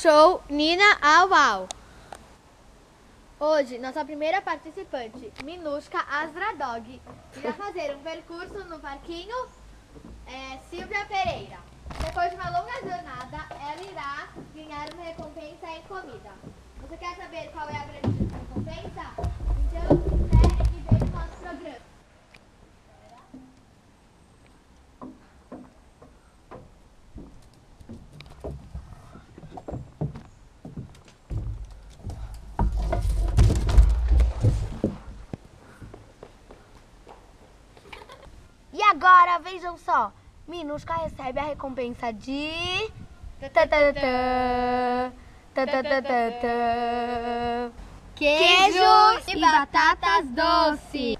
sou Nina Auau. Hoje, nossa primeira participante, Minushka Asdradog, irá fazer um percurso no parquinho é, Silvia Pereira. Depois de uma longa jornada, ela irá ganhar uma recompensa em comida. Você quer saber qual é a grande agora, vejam só. Minusca recebe a recompensa de... Queijo e batatas doces.